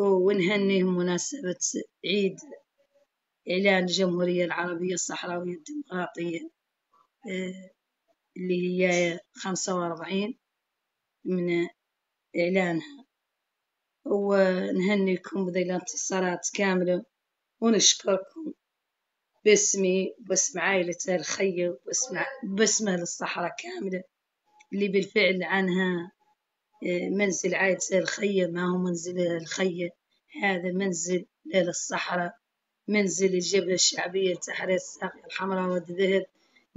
ونهنيهم مناسبة عيد إعلان الجمهورية العربية الصحراوية الديمقراطية آه، اللي هي خمسة وأربعين من إعلانها. ونهنيكم بذي الانتصارات كاملة ونشكركم باسمي وباسم عائلة الخية وباسم باسمها للصحراء كاملة اللي بالفعل عنها منزل عائلة الخية ما هو منزل الخية هذا منزل للصحراء منزل الجبهة الشعبية لتحرير الساقية الحمراء والذهب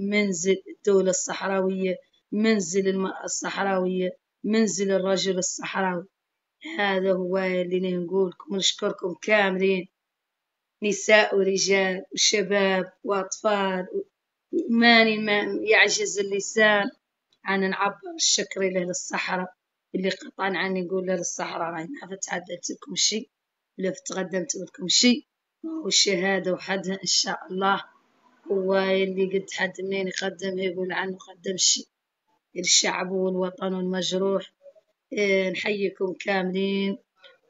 منزل الدولة الصحراوية منزل المرأة الصحراوية منزل الرجل الصحراوي. هذا هو اللي نقولكم ونشكركم كاملين نساء ورجال وشباب وأطفال. ماني ما يعجز اللسان عن نعبر الشكر للصحراء اللي قطعا عني نقول له للصحراء ما فتعدلت لكم شيء ولا فتقدمت لكم شيء والشهادة وحدها إن شاء الله. هو اللي قد حد منين يقدم يقول عنه قدم شيء الشعب والوطن المجروح إيه، نحييكم كاملين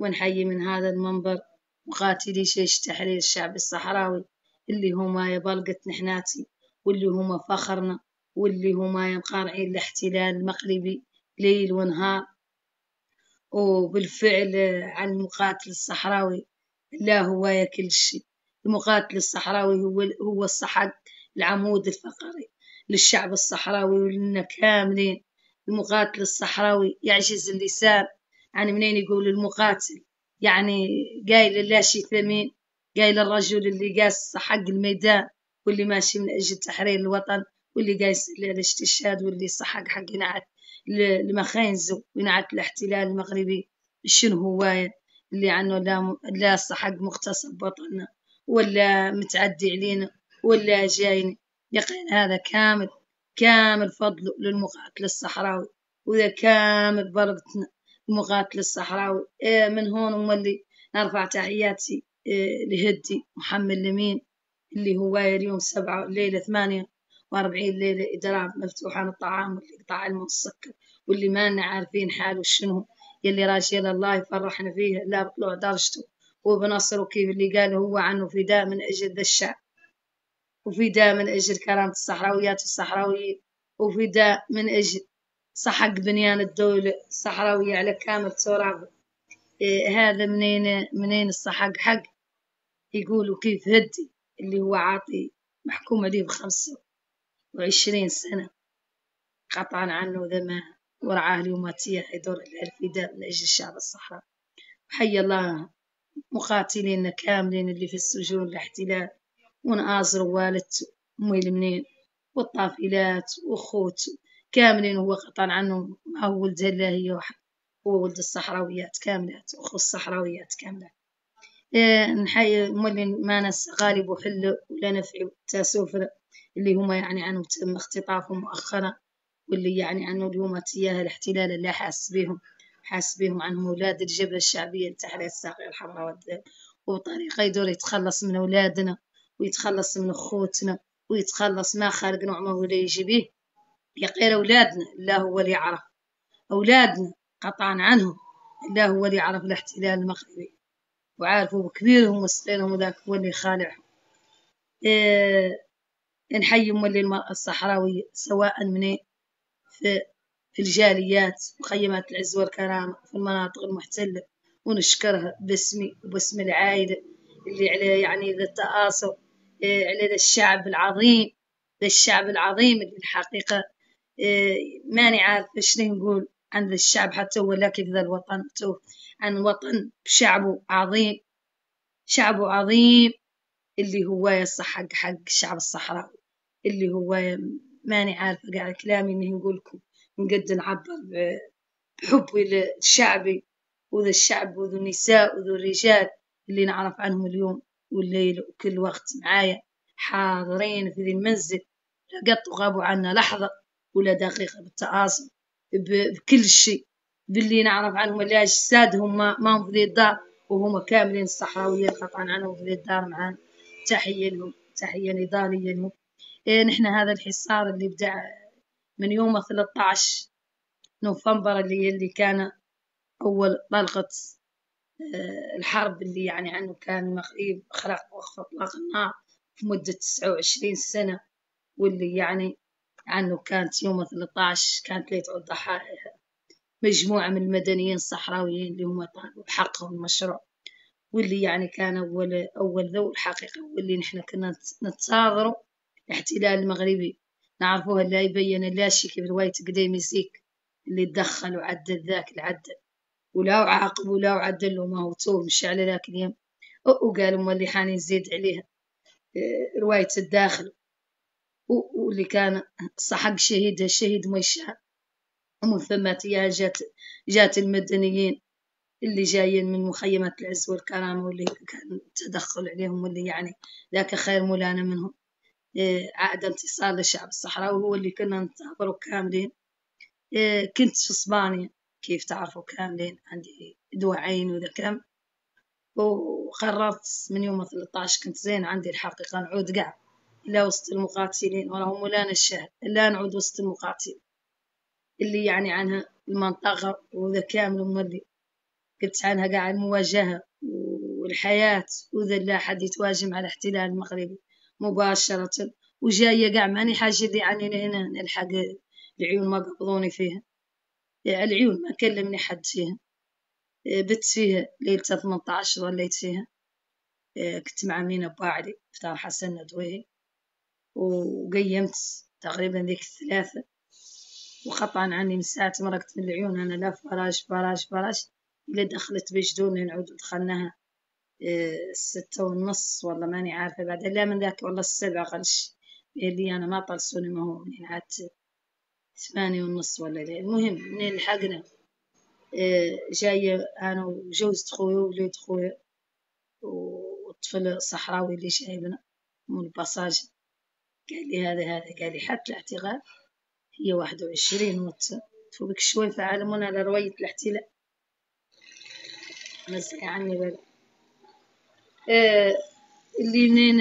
ونحيي من هذا المنبر مقاتلي جيش تحرير الشعب الصحراوي. اللي هما يبلغت نحناتي واللي هما فخرنا واللي هما ينقارعين الاحتلال المغربي ليل ونهار. وبالفعل عن المقاتل الصحراوي لا هو كل شيء. المقاتل الصحراوي هو هو الصحق العمود الفقري للشعب الصحراوي ولنا كاملين. المقاتل الصحراوي يعجز اللسان عن منين يقول المقاتل؟ يعني قايل لا شيء ثمين. قايل الرجل اللي قاس حق الميدان واللي ماشي من أجل تحرير الوطن واللي قايس الاستشهاد واللي صحق حق ينعت المخينزو وينعت الاحتلال المغربي شنو هواية اللي عنه لا لا صحق مغتصب وطننا ولا متعدي علينا ولا جايني. يقين هذا كامل كامل فضله للمقاتل الصحراوي وذا كامل بركتنا المقاتل الصحراوي. إيه من هون وملي نرفع تحياتي إيه لهدي محمد لمين اللي هو اليوم سبعة ليلة ثمانية. وأربعين ليلة إضراب مفتوح عن الطعام واللي قطع واللي ما عارفين حاله شنو. يلي راجل الله يفرحنا فيه لا بطلوع درجته وبنصره كيف اللي قال هو عنه فداء من أجل ذا الشعب. وفداء من أجل كرامة الصحراويات الصحراويين وفداء من أجل صحق بنيان الدولة الصحراوية على كامل تراب إيه هذا منين منين الصحق حق؟ يقولوا كيف هدي اللي هو عاطي محكوم عليه بخمسة. وعشرين سنة. قطعا عنه ذا ما ورعاه اليوماتية حيدور الفداء من أجل الشعب الصحراوي حي الله مقاتلين كاملين اللي في السجون الاحتلال ونآزر والدته أمي منين والطافلات وأخوته كاملين هو قطعا عنه ما هو ولد الله هي هو ولد الصحراويات كاملات أخو الصحراويات كاملات. إيه نحيي مولي ما نس غالب وحل ولا نفعي تاسوفر اللي هما يعني عنه تم اختطافهم مؤخرا واللي يعني عنه اليوم تياه الاحتلال اللي حاس بهم حاس بهم عنهم أولاد الجبهة الشعبية لتحرير الساقية الحمراء وبطريقة يدور يتخلص من أولادنا ويتخلص من أخوتنا ويتخلص ما نوع ما هو يجي به. يقير أولادنا الله هو اللي يعرف. أولادنا قطعا عنهم الله هو اللي يعرف الاحتلال المغربي. وعارفوا بكبيرهم وصغيرهم وذاك هو اللي خالعهم إيه نحيي مولي المرأة الصحراوية سواء من في في الجاليات مخيمات العز والكرامة في المناطق المحتلة ونشكرها باسمي وباسم العائلة اللي على يعني ذا التآصر إيه على ذا الشعب العظيم ذا الشعب العظيم اللي الحقيقة إيه ماني عارف إيش نقول عن ذا الشعب حتى هو لا كيف ذا الوطن عن وطن شعبه عظيم شعبه عظيم اللي هو يصح حق حق الشعب الصحراوي. اللي هو ماني عارفة قاعد كلامي إني نقول لكم نقد نعبر بحبي للشعبي وذا الشعب وذو النساء وذو الرجال اللي نعرف عنهم اليوم والليل وكل وقت معايا حاضرين في ذي المنزل لا قط غابوا عنا لحظة ولا دقيقة بالتواصل بكل شيء. باللي نعرف عنهم اللي أجسادهم ما, ما هم في ذي الدار وهم كاملين الصحراويين قطعا عنهم في ذي الدار معانا. تحية لهم تحية نضالية لهم. إيه نحن هذا الحصار اللي بدأ من يوم 13 نوفمبر اللي اللي كان أول طلقة آه، الحرب اللي يعني عنه كان خلق وقف إطلاق النار في مدة تسعة وعشرين سنة واللي يعني عنه كانت يوم 13 كانت ليلة الضحايا مجموعة من المدنيين الصحراويين اللي هم طالبوا بحقهم المشروع واللي يعني كان أول أول ذو الحقيقة واللي نحن كنا نتناظروا الاحتلال المغربي نعرفوها لا يبين لا شيء كيف قديم زيك اللي تدخل وعدل ذاك العدل. ولا عاقب ولا عدل ما هو تو مش على ذاك اليوم. وقالوا مولي حاني نزيد عليها آه، رواية الداخل. واللي كان صحق شهيد الشهيد ميشان ومن ثم جات جات المدنيين اللي جايين من مخيمات العز والكرامة واللي كان تدخل عليهم واللي يعني ذاك خير مولانا منهم. إيه، عاد انتصار للشعب الصحراوي هو اللي كنا ننتظره كاملين. إيه، كنت في إسبانيا كيف تعرفوا كاملين؟ عندي دواء عين وذا كم. وقررت من يوم 13 كنت زين عندي الحقيقة نعود قاع إلى وسط المقاتلين وراهم مولانا الشهر لا نعود وسط المقاتلين. اللي يعني عنها المنطقة وذا كامل مولي قلت عنها قاع المواجهة والحياة وذا لا أحد يتواجه مع الاحتلال المغربي. مباشرة. وجاية قاع ماني حاجة دي يعني هنا نلحق العيون ما قبضوني فيها. العيون ما كلمني حد فيها. بت فيها ليلة 18 ظليت فيها. كنت مع مينا باعلي فتار حسن ندويه وقيمت تقريبا ذيك الثلاثة. وقطعا عني من ساعة مرقت من العيون. أنا لا فراش فراش فراش. إلى دخلت بجدون نعود دخلناها ستة ونص والله ماني عارفة بعد لا من ذاك والله السبعة غلش. اللي أنا ما طلسوني ما هو من عاد ثمانية ونص ولا لا. المهم منين لحقنا. آه، جاية أنا وجوز خويا ووليد خويا والطفل الصحراوي اللي شايبنا من الباساج. قال لي هذا هذا قال لي حتى الاعتقال هي واحد وعشرين وتفوق فوقك شوي فعلمونا على رواية الاحتلال نزعي عني آه اللي منين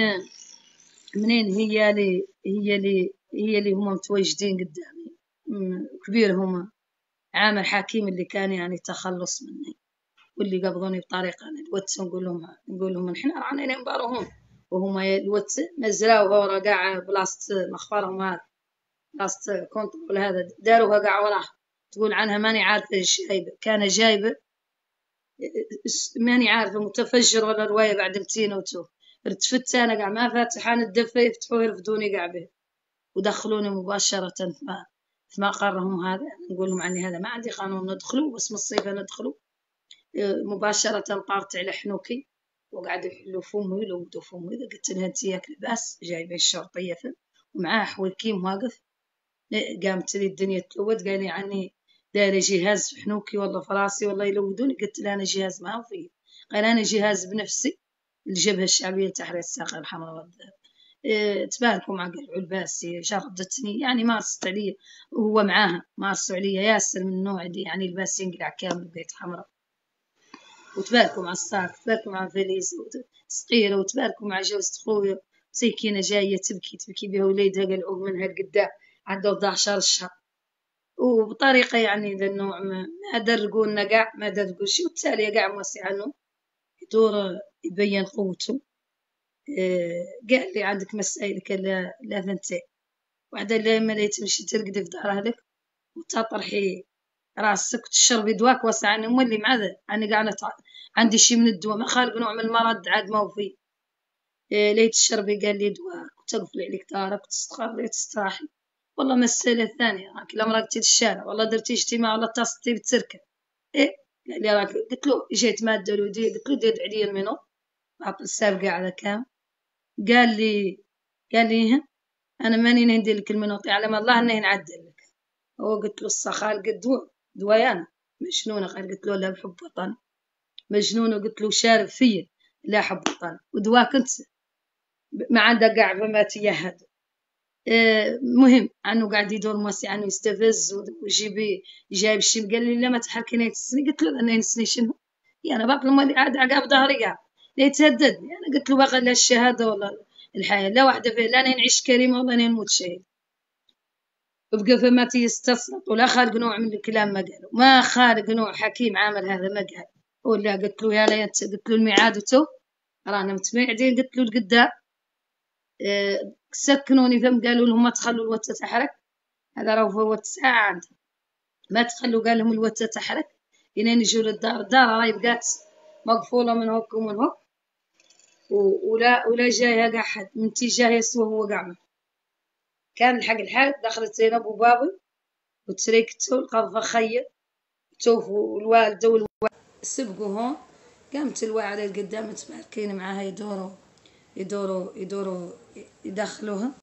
منين هي اللي هي اللي هي اللي هما متواجدين قدامي. كبير هما. عامر حكيم اللي كان يعني تخلص مني. واللي قبضوني بطريقة أنا الوتس نقول لهم نقول لهم نحن راني نبارهم وهما الوتس نزلوها ورا قاع بلاصة مخفرهم هذا بلاصة كونترول هذا. داروها قاع وراه. تقول عنها ماني عارفة إيش جايبة. كان جايبة ماني عارفة متفجر ولا رواية بعد متين وتو ارتفدت أنا قاع ما فاتح أنا الدفة يفتحوه يرفدوني قاع به. ودخلوني مباشرة. في مقرهم هذا. نقول لهم عني هذا ما عندي قانون ندخلوا من الصيف ندخلوا. مباشرة طارت على حنوكي. وقعدوا يحلوا فمي يلودوا فمي إذا قلت لها أنت ياك لباس جايبين الشرطية ومعاه حويكيم واقف. قامت لي الدنيا تلود قال لي عني داري جهاز في حنوكي والله فراسي والله يلودوني قلت له أنا جهاز ما هو فيه. قال أنا جهاز بنفسي الجبهة الشعبية لتحرير الساقة الحمراء والذهب إيه تباركوا مع قلع الباسي شردتني يعني مارست علي وهو معاها مارسوا علي ياسر من النوع دي يعني الباس ينقلع كامل بيت حمراء. وتباركوا مع الصاك تباركوا مع فيليز صغيرة وتباركوا مع جوزة خويا. سكينة جاية تبكي تبكي بها وليدها قلعوه منها القدام عنده 11 شهر وبطريقة يعني ذا النوع ما درقونا قاع ما درقوا شي والتالي قاع موسي عنه. يدور يبين قوته. آه، قال لي عندك مسائل لا لا فهمتي وحده لا ما تمشي ترقدي في دار أهلك. وتطرحي راسك وتشربي دواك واسع. عني مولي مع ذا. أنا قاعدة عندي شي من الدواء. ما خالق نوع من المرض عاد ما هو فيه. آه، ليت تشربي قال لي دواك. وتقفلي عليك دارك وتستقري تستراحي والله مسألة ثانية راك لا مرقتي للشارع والله درتي اجتماع والله اتصلتي بتركة إيه قال لي راك قلت له جيت مادة ودي قلت له دير علي المنو عطل السابقة على كام. قال لي قال لي أنا ماني ندير لك المنوطي على ما الله إني نعدل لك. هو قلت له الصخال قد دوايانا مجنونة قال قلت له لا بحب وطن. مجنونة قلت له شارب فيا لا حب وطن. ودواك أنت. ما عنده قاع ما تيهد. مهم انه قاعد يدور موسي انه يستفز ويجيب جايب شي قال لي لا ما تحركي تسني قلت له أنا نسني شنو؟ يعني باقي ما عاد عقاب ظهري قاع يتهددني أنا قلت له باقي لا الشهادة ولا الحياة. لا واحدة فيه لا نعيش كريمه ولا نموت شهيد. وبقى فما يستسلط ولا خالق نوع من الكلام ما قالوا ما خالق نوع حكيم عامل هذا ما قال. ولا قلت له يا ليت قلت له الميعاد وتو. رانا متميعدين قلت له القدام. سكنوني فهم قالوا لهم ما تخلوا الوتة تحرك هذا راهو فوت ساعة عندهم ما تخلوا قال لهم الوتة تحرك إلين يجوا للدار. الدار راهي بقات مقفولة من هوك ومن هوك. ولا ولا جايها قاع حد. من اتجاه يسوى هو قاع كان الحق الحال. دخلت زينب وبابي وتريكتو القضفة خير. توفوا الوالدة سبقوا هون قامت الواعرة القدام متباركين معاها يدوروا يدوروا يدوروا يدخلوها؟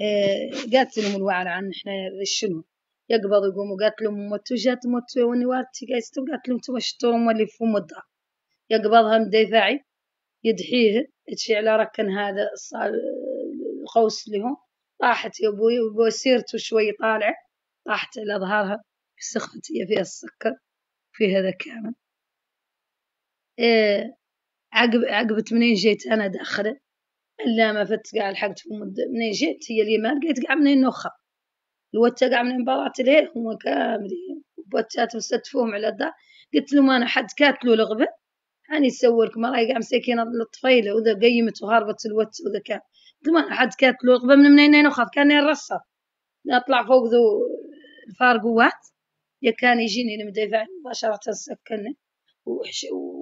إيه قالت لهم الوعرة عن إحنا شنو؟ يقبض يقوموا قالت لهم موتو جات موتو وني وارتي قايستو قالت لهم تو شتوروا اللي فم الدار يقبضها مدافعي يدحيه يدشي على ركن هذا القوس اللي هون طاحت يا أبوي وابوي سيرته شوي طالعة. طاحت على ظهرها سخنت هي فيها السكر في هذا كامل إيه عقب عقبت منين جيت أنا داخله؟ إلا ما فت قاع لحقت منين جيت؟ هي اللي ما لقيت قاع منين نوخة؟ الوتا قاع من برات ليه هم كاملين. بوتات وستفوهم على الدار. قلت لهم أنا حد كاتلو لغبة؟ هاني يسوي لكم راي قاع مساكين الطفيله وذا قيمت وهربت الوت وذا كان. قلت لهم أنا حد كاتلو لغبة؟ من منين نوخذ كان يرصف نطلع فوق ذو الفارقوات يا كان يجيني المدافع مباشرة سكنني.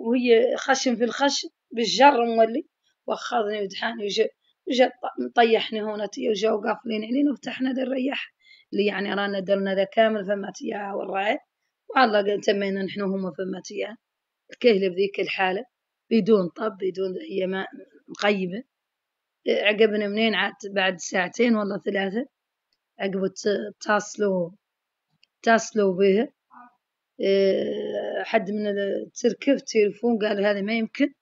وهي خشم في الخشم بالجر مولي. واخذني ودحاني وجا وجا مطيحني هنا وجا وقافلين علينا وفتحنا ذا الرياح. اللي يعني رانا درنا ذا كامل فما تياها والراعي والله قال تمينا نحن هما فما تياها الكهلة بذيك الحالة بدون طب بدون هي ما مقيبة عقبنا منين؟ عاد بعد ساعتين والله ثلاثة. عقب اتصلوا اتصلوا به حد من التركب تليفون قال هذا ما يمكن.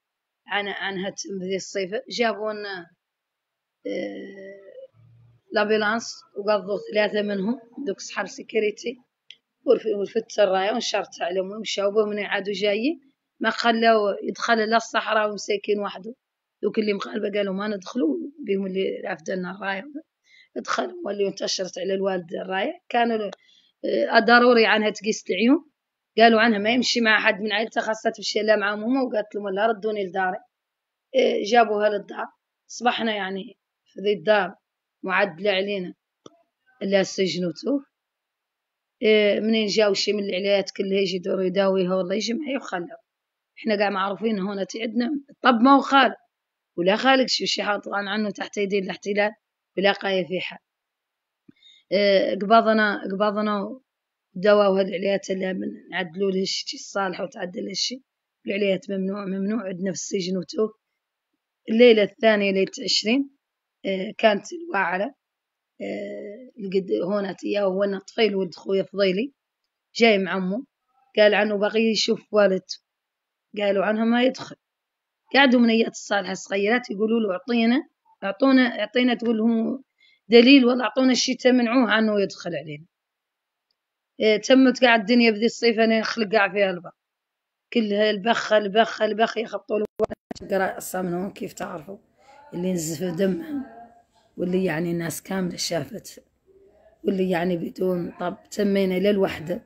عن عن ذي الصيفة. جابوا لنا لابيلانس وقضوا ثلاثة منهم دوك صحاب سكيورتي ورفدت الراية ونشرت عليهم ومشاو بهم عادوا جايين. ما خلوا يدخل لا الصحراء ومساكين وحده دوك اللي مقالبة قالوا ما ندخلوا بهم اللي رافدنا الراية. دخلوا واللي انتشرت على الوالد الراية. كانوا ضروري عنها تقيس العيون. قالوا عنها ما يمشي مع حد من عائلته خاصة تمشي إلا معهم هم وقالت لهم لا ردوني لداري. إيه جابوها للدار. صبحنا يعني في ذي الدار معدلة علينا. إلا السجن وتوف إيه منين جاو شي من العلايات كلها يجي يدور يداويها والله يجي معي وخلوا. إحنا قاعد معروفين هنا عندنا طب ما هو خالق. ولا خالق شو شي حاط عنه تحت يدين الاحتلال ولا قاية في حال. إيه قبضنا قبضنا دواء وهالعليات اللي نعدلوا له الشيء الصالح وتعدل الشيء العليات ممنوع ممنوع عندنا في السجن وتوه الليلة الثانية ليلة عشرين آه كانت الواعرة آه هنا إياه وهو طفيل ولد خويا فضيلي. جاي مع عمه قال عنه بغي يشوف والدته قالوا عنها ما يدخل. قعدوا منيات الصالحة الصغيرات يقولوا له أعطينا أعطونا أعطينا تقول لهم دليل والله أعطونا الشيء تمنعوه عنه يدخل علينا. تمت قاعد الدنيا بذي الصيف أنا نخلق قاع فيها البخ. كلها البخ البخ البخ يخبطوا له. قراء منهم كيف تعرفوا؟ اللي نزف دمهم واللي يعني الناس كاملة شافت واللي يعني بدون طب تمينا للوحدة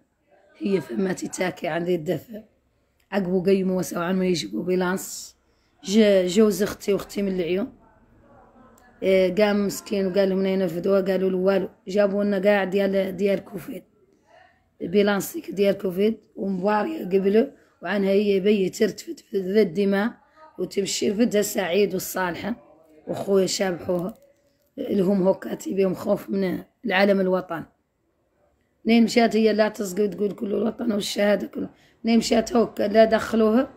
هي فما تتاكي عن ذي الدفع. عقبوا قيموا وسوا عنه يجيبوا بيلانس. جا جوز أختي واختي من العيون. إيه قام مسكين وقال لهم ينفذوها قالوا له والو. جابوا لنا قاعد ديال ديال كوفيد. بيلانسيك ديال كوفيد ومبارية قبله وعنها هي بي ترتفد في ذا الدماء وتمشي رفدها سعيد والصالحة وخويا شابحوها اللي هم هوكاتي بهم خوف من العالم الوطن. منين مشات هي لا تصقي تقول كل الوطن والشهادة كله منين مشات هوك لا دخلوها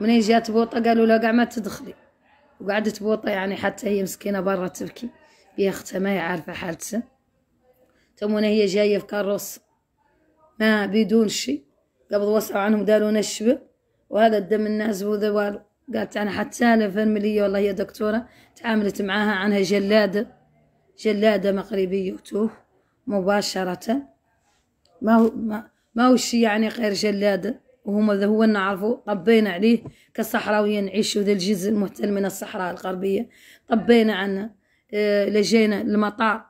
منين جات بوطة؟ قالوا لها قاع ما تدخلي. وقعدت بوطة يعني حتى هي مسكينة برا تبكي. بيا أختها ما هي عارفة حالتها. تمونا هي جاية في كاروس. ما بدون شيء. قبض وسعوا عنهم داروا نشبه وهذا الدم الناس وذا والو قالت أنا حتى أنا فرملية والله يا دكتورة. تعاملت معاها عنها جلادة جلادة مغربية وتوه مباشرة. ما هو ما, ما هو شيء يعني غير جلادة. وهم ذا هو نعرفه طبينا عليه كصحراويين نعيشوا ذا الجزء المحتل من الصحراء الغربية. طبينا عنه. آه لجينا لمطار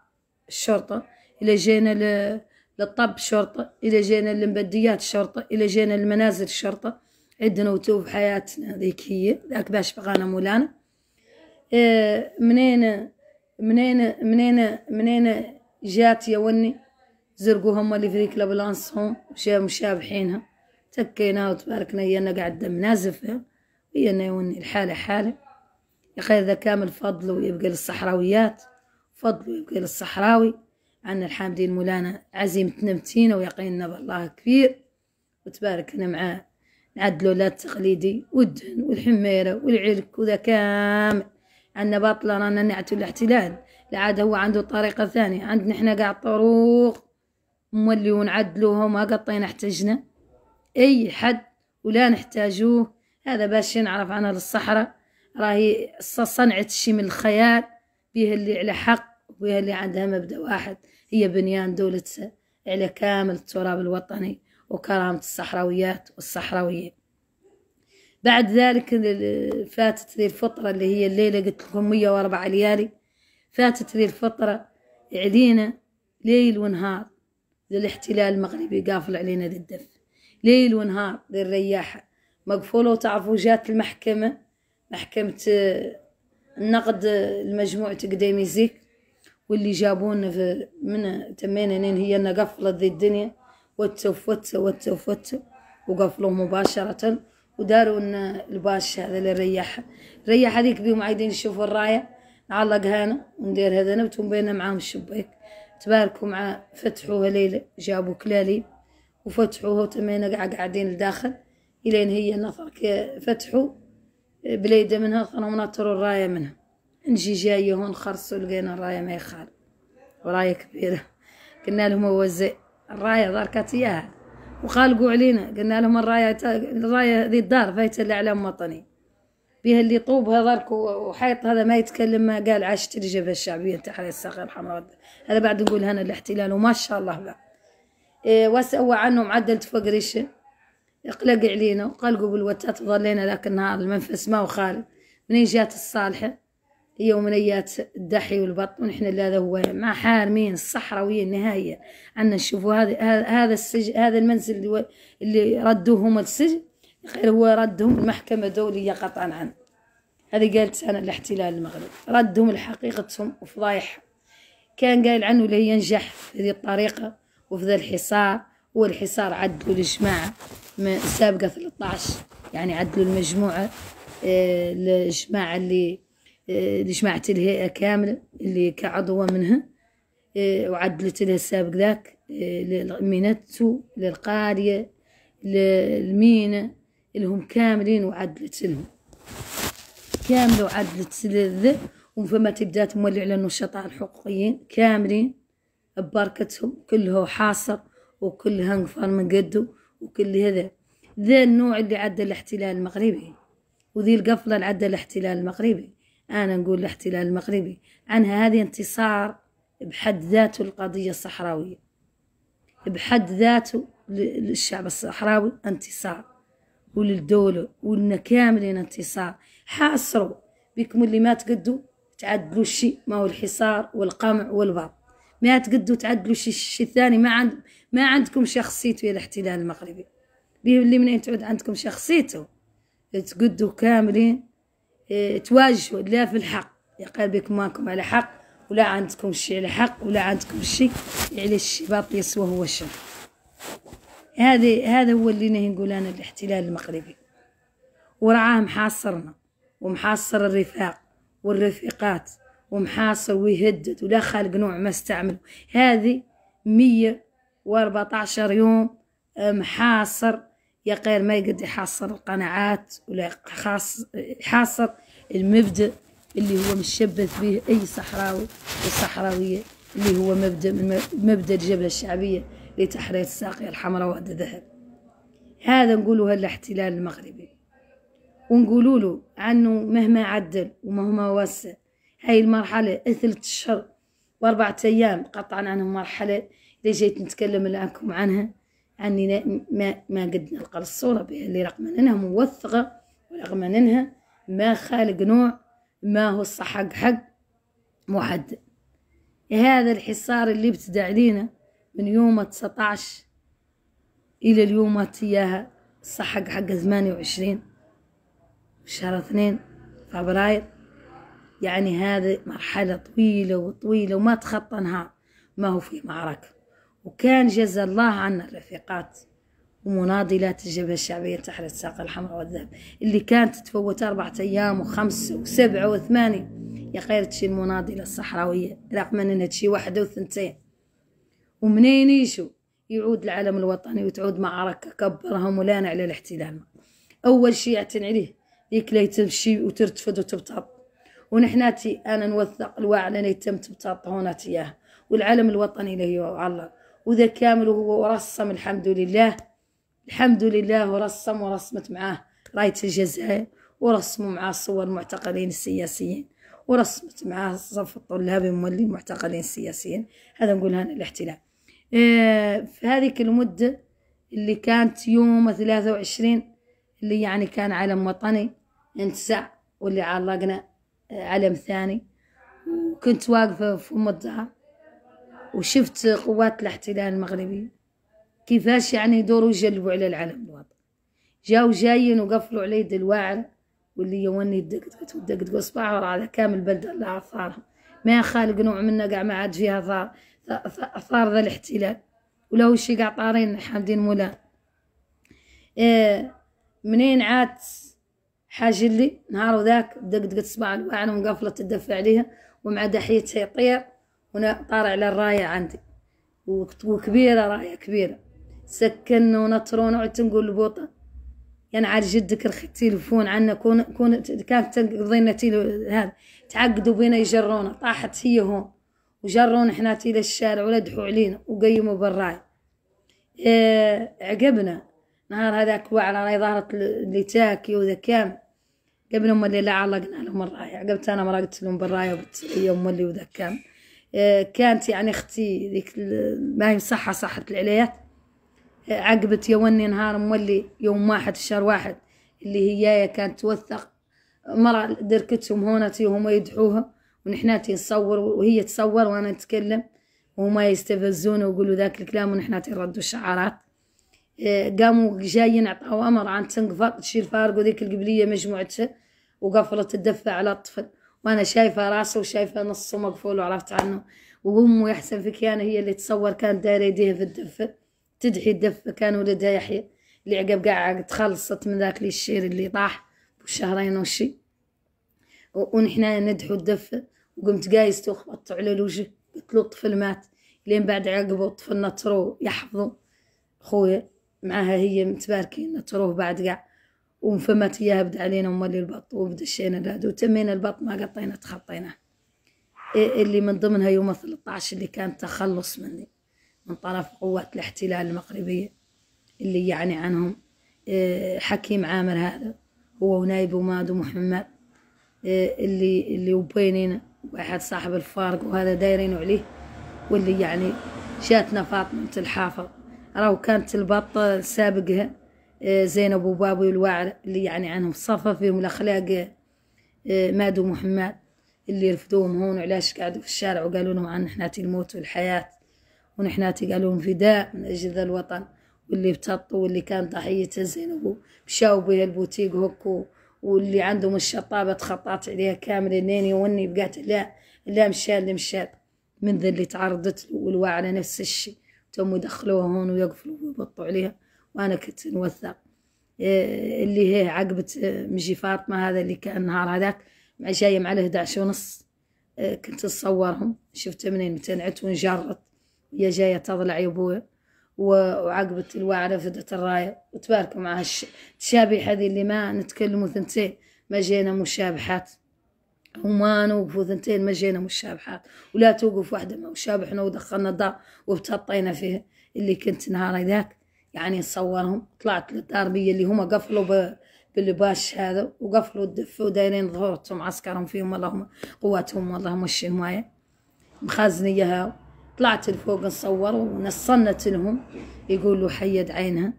الشرطة لجينا للطب شرطة إلى جينا المبديات شرطة إلى جينا المنازل شرطة. عندنا وتوب حياتنا ذيك هي ذاك باش بغانا مولانا. إيه منين منين منين منين جات يا وني؟ زرقوا هم اللي في ذيك الامبولانس مشا مشابحينها. تكينا وتباركنا يانا قاعدة منازفة ويانا يوني الحالة حالة. يا أخي إذا كامل فضل ويبقى للصحراويات فضل ويبقى للصحراوي. عنا الحامدين مولانا عزيمتنا متينة ويقيننا بالله كبير. وتباركنا معاه نعدلو لا التقليدي والدهن والحميرة والعرك وذا كامل. عنا باطلة رانا نعتو الاحتلال العاد هو عنده طريقة ثانية. عندنا إحنا قاعد طروق مولي ونعدلوها وما قطينا احتجنا أي حد ولا نحتاجوه. هذا باش نعرف عنها للصحراء. راهي صنعت شي من الخيال بيها اللي على حق وبيها اللي عندها مبدأ واحد. هي بنيان دولتها على كامل التراب الوطني وكرامة الصحراويات والصحراويين. بعد ذلك فاتت ذي الفترة اللي هي الليلة قلت لكم مية وأربعة ليالي. فاتت ذي الفترة علينا ليل ونهار للاحتلال المغربي قافل علينا ذي الدف. ليل ونهار ذي الرياحة مقفولة وتعرفوا جات المحكمة محكمة النقد المجموع تقديمي زيك واللي جابونا في من تمينا نين هي أن قفلت ذي الدنيا وتف وتف وتف وتف وقفلوا مباشرة. وداروا إن الباش هذا اللي ريحها ريح هذيك بيهم عايدين يشوفوا الراية. نعلق هنا وندير هذا نبتهم بينا معاهم الشباك. تباركوا مع فتحوها ليلة جابوا كلالي وفتحوها وتمينا قاعدين لداخل. إلين هي نظر فتحوا بليدة منها خلوا منطروا الراية منها. نجي جاية هون خرصوا لقينا الراية ما يخال. وراية كبيرة. قلنا لهم وزع الراية ضركت إياها. وخالقوا علينا. قلنا لهم الراية الراية ذي الدار فايت الإعلام وطني بها اللي طوب هذاك وحيط هذا ما يتكلم ما قال عاشت الجبهة الشعبية تحرير الصخر الحمراء هذا بعد نقول هنا الاحتلال وما شاء الله بقى. إيه وسوى عنهم فوق ريشه قلق علينا. وقلقوا بالوتات ظلينا ذاك النهار المنفس ما وخالد منين جات الصالحة؟ هي ومنيات الدحي والبط ونحن اللي هذا هو مع حارمين الصحراوية النهاية. عنا نشوفوا هذا هذا السجن هذا المنزل اللي, ردوهم السجن خير هو ردهم المحكمة دولية قطعا عنه. هذه قالت أنا الاحتلال المغربي ردهم لحقيقتهم وفضايح كان قايل عنه اللي ينجح في هذه الطريقة وفي ذا الحصار والحصار عدلوا الجماعة سابقة 13 يعني عدلوا المجموعة الجماعة اللي لجماعة الهيئة كاملة اللي كعضوة منها وعدلت لها السابق ذاك لمينتو للقارية للمينا اللي هم كاملين وعدلت لهم. كاملة وعدلت ذا وفما تبدات مولي على النشطاء الحقوقيين كاملين ببركتهم كله حاصر وكلها انقفال من قده وكل هذا. ذا النوع اللي عدى الاحتلال المغربي وذي القفلة اللي عدى الاحتلال المغربي. أنا نقول الاحتلال المغربي. عنها هذه انتصار بحد ذاته القضية الصحراوية. بحد ذاته للشعب الصحراوي انتصار. وللدولة ولنا كاملين انتصار. حاصروا. بكم اللي ما تقدوا تعدلوا الشيء. ما هو الحصار والقمع والبط ما تقدوا تعدلوا الشيء. الشي الثاني ما عند ما عندكم شخصيته يا الاحتلال المغربي. بيه اللي منين تعود؟ عندكم شخصيته تقدوا كاملين تواجهوا لا في الحق. يا قلبكم ماكم على حق ولا عندكم شيء على حق ولا عندكم شيء على الشيء باطل يسوى هو الشر. هذا هذا هو اللي نهي نقول أنا الاحتلال المغربي. ورعاه محاصرنا ومحاصر الرفاق والرفيقات ومحاصر ويهدد ولا خالق نوع ما استعمل هذه مية وأربعة عشر يوم محاصر يا غير ما يقدر يحاصر القناعات ولا خاص المبدأ اللي هو مشبث به أي صحراوي وصحراوية اللي هو مبدأ من مبدأ الجبهة الشعبية لتحرير الساقية الحمراء وهذا ذهب هذا نقوله الاحتلال المغربي. ونقولوا له عنه مهما عدل ومهما وسع. هاي المرحلة ثلاث أشهر وأربعة أيام قطعا عنها مرحلة. اللي جيت نتكلم لكم عنها عني ما ما قد نلقى الصورة اللي رغم أنها موثقة ورغم أنها ما خالق نوع ما هو الصحق حق محدد. هذا الحصار اللي ابتدى علينا من يوم 19 إلى اليوم إياها الصحق حق 28 شهر اثنين فبراير. يعني هذه مرحلة طويلة وطويلة وما تخطى نهار ما هو في معركة. وكان جزا الله عنا الرفيقات ومناضلات الجبهة الشعبية تحت الساقة الحمراء والذهب اللي كانت تفوت أربعة أيام وخمس وسبعة وثمانية. يا خير تشي المناضلة الصحراوية رغم أنها تشي واحدة وثنتين. ومنين يشو يعود العلم الوطني وتعود معركة كبرهم ولانا على الاحتلال. أول شي يعتن عليه ذيك لا تمشي وترتفد وتبطط ونحناتي أنا نوثق الواعي لنا يتم تبطط هونات إياها والعلم الوطني هو الله وذا كامل وهو رسم الحمد لله. الحمد لله ورسم ورسمت معاه راية الجزائر ورسموا معاه صور المعتقلين السياسيين ورسمت معاه صف الطلاب مولي المعتقلين السياسيين هذا نقولها الاحتلال. إيه في هذيك المدة اللي كانت يوم ثلاثة وعشرين اللي يعني كان علم وطني انتزع واللي علقنا علم ثاني. وكنت واقفة في أم وشفت قوات الاحتلال المغربي كيفاش يعني يدوروا يجلبوا على العلم الوطني جاو جايين وقفلوا على يد الواعر واللي يوني الدقدقت والدقدق اصبع على كامل بلدة لها اثارها ما خالق نوع منا قاع ما عاد فيها ثار ثار ذا الاحتلال. ولو شي قاع طارين حامدين مولان إيه منين عاد حاج اللي نهار ذاك دقدقت صباع الواعر ومقفلة تدفع عليها ومع دحيتها يطير وطار على الراية عندي. وكبيرة راية كبيرة. سكن ونطرون وعدت نقول لبوطة يعني عاد جدك رخي التليفون عنا كون كون كانت تقضينا هذا. تعقدوا بينا يجرونا طاحت هي هون. وجرونا إحنا إلى الشارع ولدحوا علينا وقيموا بالراي آه عقبنا. نهار هذاك وعلى راي ظهرت اللي تاكي وذا كامل قبل اللي لا علقنا لهم الراية. عقبت أنا مرقت لهم بالراية وبالتلية أم اللي وذا كامل كانت يعني أختي ذيك ما هي صحة صحة العليات عقبت يوني نهار مولي يوم واحد شهر واحد اللي هي كانت توثق. مرة دركتهم هونتي وهم يدحوها ونحناتي نصور وهي تصور وأنا نتكلم. وهما يستفزون ويقولوا ذاك الكلام ونحناتي نردوا الشعارات. قاموا جايين عطاو أمر عن تنقفر تشيل فارق وذيك القبلية مجموعتها وقفلت تدفع على الطفل. وأنا شايفة راسه وشايفة نصه مقفول وعرفت عنه. وأمه يحسن في كان هي اللي تصور كانت دايره يديها في الدفه تدحي الدفة كان ولدها يحيى اللي عقب قاعد تخلصت من ذاك الشير اللي طاح بشهرين وشي ونحنا ندحو الدفة وقمت قايست وخبطت على الوجه. قلت له الطفل مات. لين بعد عقبه الطفل نطروه يحفظه. خويا معاها هي متباركين نطروه بعد قاع. وانفمت اياها بدا علينا ومالي البط وبدا الشينا الهاد وتمينا البط ما قطينا تخطيناه اللي من ضمنها يوم 13 اللي كان تخلص مني من طرف قوات الاحتلال المغربية اللي يعني عنهم حكيم عامر هذا. هو ونايب وماد ومحمد اللي اللي وبيننا واحد صاحب الفارق وهذا دايرين عليه. واللي يعني جاتنا فاطمة الحافظ. راهو كانت البطة سابقها. زينب وبابي والواعر اللي يعني عنهم صفى فيهم الأخلاق ماد ومحمد اللي رفضوهم هون وعلاش قعدوا في الشارع وقالوا لهم عن حناتي الموت والحياة ونحناتي قالوا فداء من أجل ذا الوطن واللي بتطوا واللي كان ضحيته زينب مشاو بها البوتيق هكو واللي عندهم الشطابة تخطات عليها كامل انني وني بقات لا لا مشال اللي مشال من ذا اللي تعرضت له والواعرة نفس الشي تم يدخلوها هون ويقفلوا ويبطوا عليها. وأنا كنت نوثق. إيه اللي هي عقبة مجي فاطمة هذا اللي كان نهار هذاك مع جاية مع 11 ونص. إيه كنت اتصورهم شفت منين امتنعت وانجرت هي جاية تضلع يا ابويا وعقبت الواعرة فدت الراية. وتباركوا معها التشابه هذه اللي ما نتكلموا ثنتين. ما جينا مشابحات. وما نوقفوا ثنتين ما جينا مشابحات. ولا توقف واحدة ما وشابحنا ودخلنا الدار وبتطينا فيه اللي كنت نهار ذاك يعني نصورهم طلعت للدار بي اللي هم قفلوا باللباش هذا وقفلوا الدف ودايرين ظهورتهم عسكرهم فيهم اللهم قواتهم اللهم وش المايه مخازنيها طلعت لفوق نصور ونصنت لهم. يقول له حيد عينها.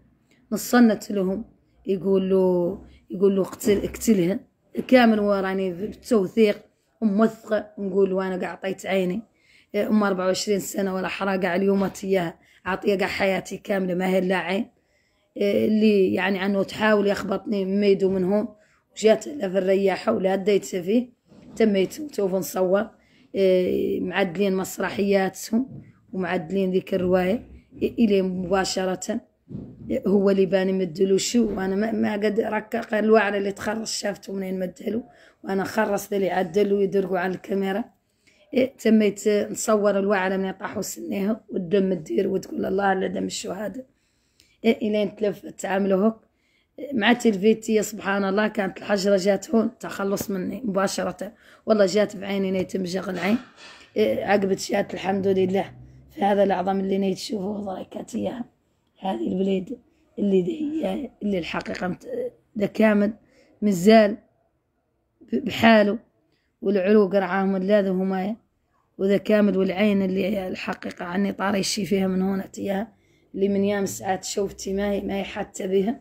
نصنت لهم. يقول له يقول له اقتل اقتلها. كامل وراني بتوثيق وموثقة نقول وأنا قاعد عطيت عيني. أم 24 سنة ولا حراقة على اليوم اياها عطيه قع حياتي كاملة ما هي إلا عين. إيه، اللي يعني عنه تحاول يخبطني ميدو من هون. وجات له في الرياحة ولا هديت فيه. تميت وتوف نصور. إيه، معدلين مسرحياتهم ومعدلين ذيك الرواية. إلي مباشرة. هو اللي باني مدلو شو؟ وأنا ما, قد ركق الوعر اللي تخرص شافته منين مدلو؟ وأنا خرص اللي عدل ويدرقوا على الكاميرا. تميت نصور الوعر من يطاحوا سنيه والدم تدير وتقول الله على دم الشهداء إيه الين تلف تعاملوا هوك. مع تلفيتي سبحان الله كانت الحجرة جات هون تخلص مني مباشرة. والله جات بعيني نيت مجغ العين. إيه عقبت جات الحمد لله. في هذا الأعظم اللي نيت تشوفوه ضريكات إياها. هذه البليد اللي هي اللي الحقيقة ده كامل مزال بحاله. والعلو قرعاهم اللاذ هما وذا كامل والعين اللي الحقيقة عني طاري الشي فيها من هنا تياها اللي من يام ساعات شوفتي ما هي ما هي حتى بها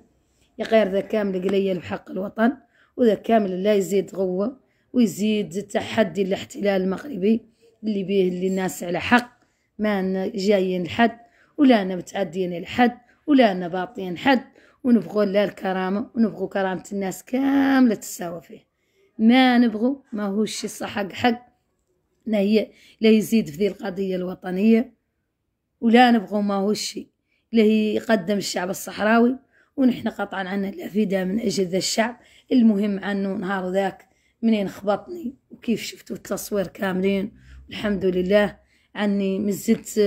يا غير ذا كامل قليل بحق الوطن وذا كامل لا يزيد غوة ويزيد تحدي الاحتلال المغربي اللي بيه اللي الناس على حق ما جايين لحد ولا أنا متعدين لحد ولا أنا باطين حد ونبغوا لا الكرامة ونبغوا كرامة الناس كاملة تساوى فيه. ما نبغوا ما هو الشي صح حق حق. لا هي لا يزيد في ذي القضية الوطنية ولا نبغوا ما هو الشي لا يقدم الشعب الصحراوي ونحن قطعا عنا الأفيدة من أجل ذا الشعب. المهم عنه نهار ذاك منين خبطني وكيف شفتوا التصوير كاملين. الحمد لله عني مزلت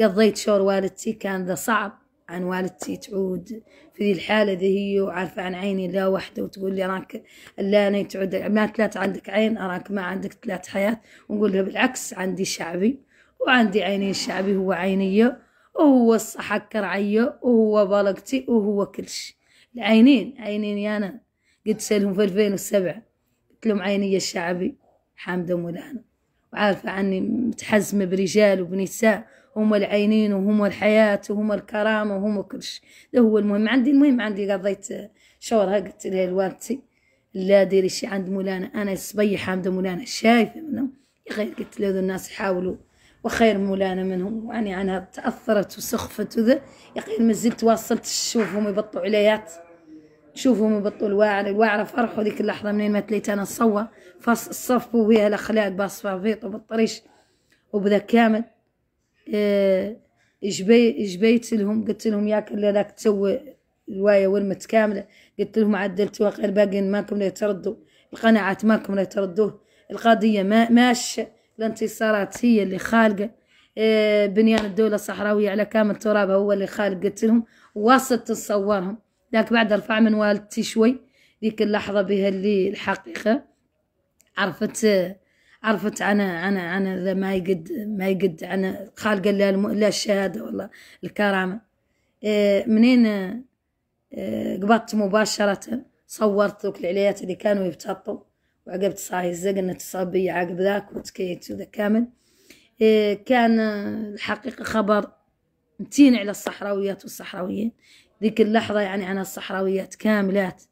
قضيت شهر والدتي كان ذا صعب. عن والدتي تعود في ذي الحالة ذي هي وعارفة عن عيني لا وحدة وتقول لي أراك لا أنا تعود ما ثلاث عندك عين أراك ما عندك ثلاث حياة. ونقول لها بالعكس عندي شعبي وعندي عيني الشعبي هو عينية وهو الصحة كرعية وهو بلقتي وهو كل شيء العينين عينين أنا. قلت سألهم في 2007 قلت لهم عيني الشعبي حامدة مولانا وعارفة عني متحزمة برجال وبنساء هم العينين وهم الحياة وهم الكرامة وهم كل شيء. ده هو المهم. عندي المهم عندي قضيت شهر قلت لها لوالدتي لا ديري شي عند مولانا. أنا صبيحة عند مولانا. شايفة منهم يا غير قلت له الناس يحاولوا. وخير مولانا منهم. يعني أنا تأثرت وسخفت وذا. يا أخي ما زلت واصلت تشوفهم يبطوا عليات شوفهم يبطوا الواعر. الواعرة فرحوا ذيك اللحظة منين ما تليت أنا صور فصفوا بها الأخلاق باصفافيط وبالطريش وبذا كامل. جبيت لهم؟ قلت لهم ياك اللي ذاك تسوي رواية ورمت كاملة. قلت لهم عدلتوها غير باقيين ماكم لا يتردوا. القناعات ماكم لا يتردوه. القضية ما ماشية. الانتصارات هي اللي خالقة. بنيان الدولة الصحراوية على كامل ترابها هو اللي خالق. قلت لهم واصلت تصورهم. ذاك بعد رفع من والدتي شوي. ذيك اللحظة بها اللي الحقيقة عرفت عرفت أنا أنا أنا ذا ما يقد ما يقد أنا خالق لا لا الشهادة والله الكرامة. إيه منين إيه قبضت مباشرة صورت ذوك العليات اللي كانوا يبتطوا وعقبت صاحي الزقنة اتصل بي عقب ذاك وتكيت ذا كامل كان الحقيقة خبر متين على الصحراويات والصحراويين. ذيك اللحظة يعني عن الصحراويات كاملات